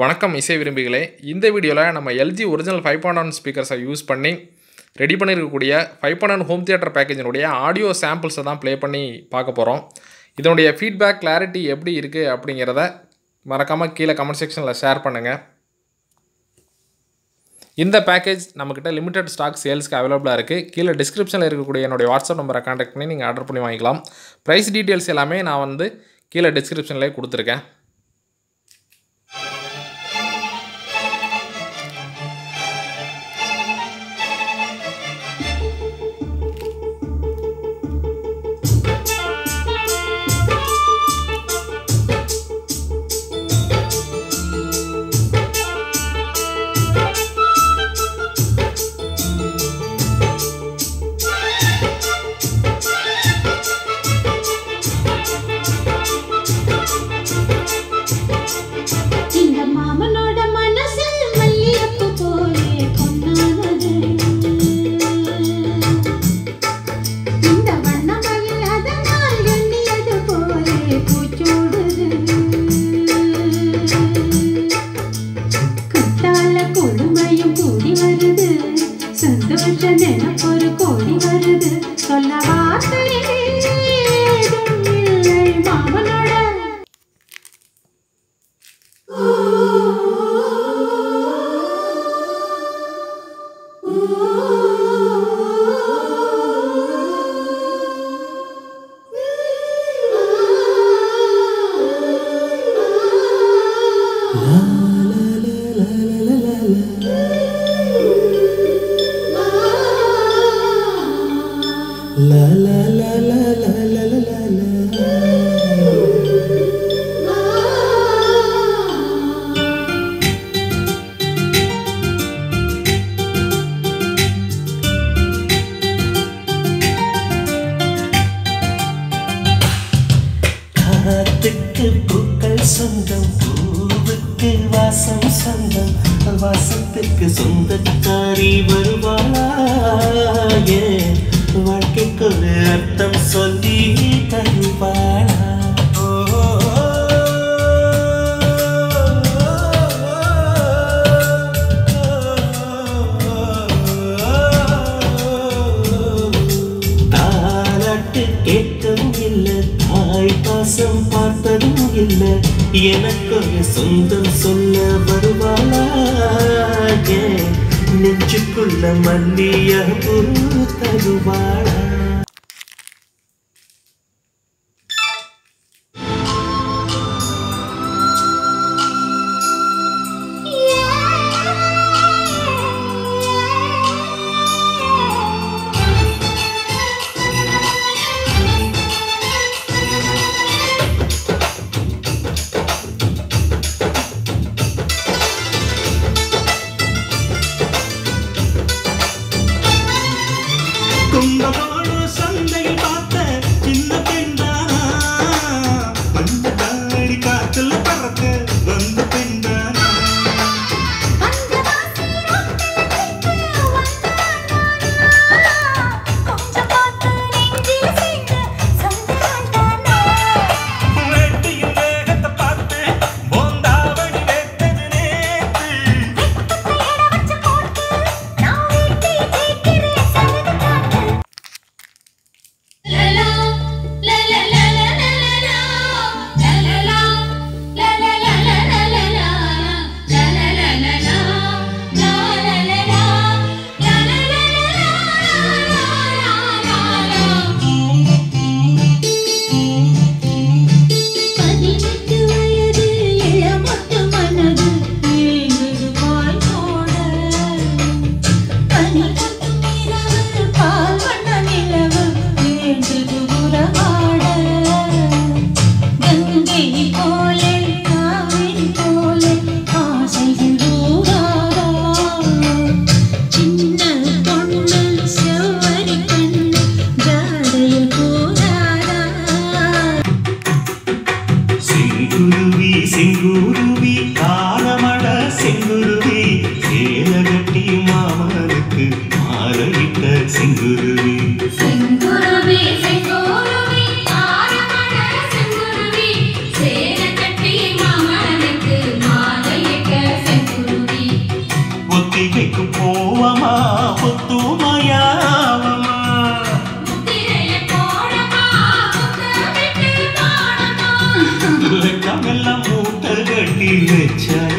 வணக்கம் இசை விரும்பிகளே. இந்த வீடியோவில் நம்ம LG original five point one ஸ்பீக்கர்ஸை use பண்ணி ரெடி பண்ணியிருக்கக்கூடிய five point one home theatre பேக்கேஜினுடைய audio சாம்பிள்ஸை தான் ப்ளே பண்ணி பார்க்க போகிறோம் இதனுடைய ஃபீட்பேக் கிளாரிட்டி எப்படி இருக்குது அப்படிங்கிறத மறக்காமல் கீழே கமெண்ட் செக்ஷனில் ஷேர் பண்ணுங்கள் இந்த பேக்கேஜ் நம்மக்கிட்ட லிமிடெட் ஸ்டாக் சேல்ஸ்க்கு அவைலபிளாக இருக்குது கீழே டிஸ்கிரிப்ஷனில் இருக்கக்கூடிய என்னுடைய வாட்ஸ்அப் நம்பரை காண்டாக்ட் பண்ணி நீங்கள் ஆர்டர் பண்ணி வாங்கிக்கலாம். ப்ரைஸ் டீட்டெயில்ஸ் எல்லாமே நான் வந்து கீழே டிஸ்கிரிப்ஷன்லேயே கொடுத்துருக்கேன். சொந்தக்காரி வருவாளா வாழ்க்கைக்கு அர்த்தம் சொல்லி தருவாளா கேட்கவும் இல்லை தாய் பாசம் பார்த்ததும் இல்லை எனக்கு சொந்தம் சொல்ல வருவாளா நெஞ்சுக்குள்ள மல்லிய பூ amarte. दिल चाहे